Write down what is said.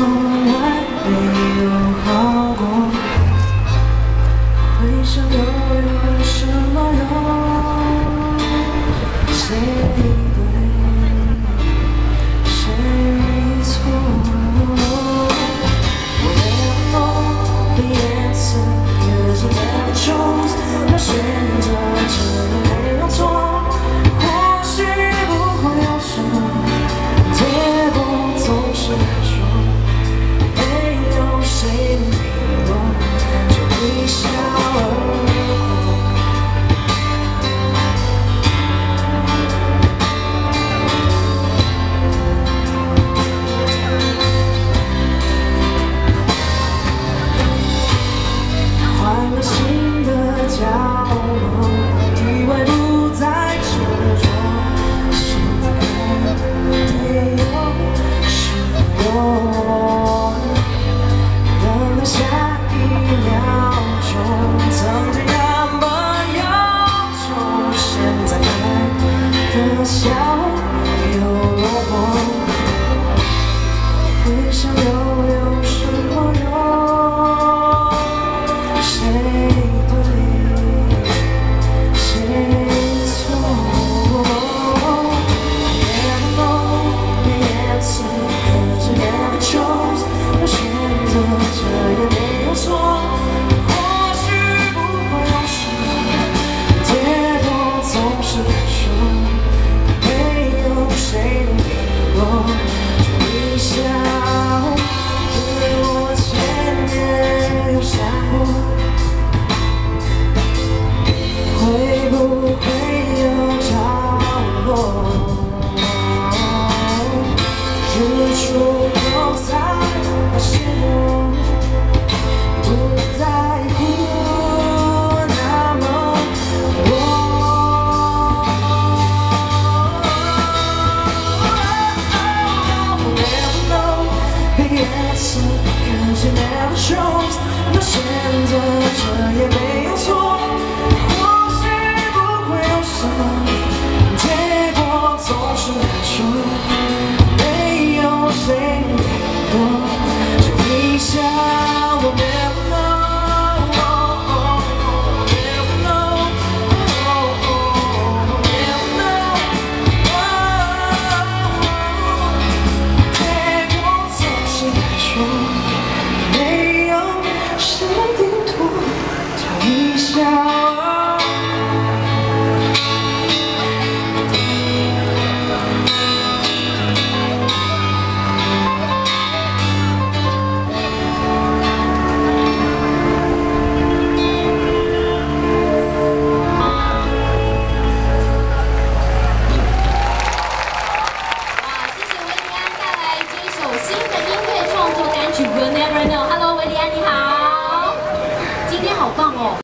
Jesus. Oh. 风却微选择这也没有错，或许不会有什么结果，总是难说，没有谁比我。就一下，我 never know，结果总是难说。you will never know.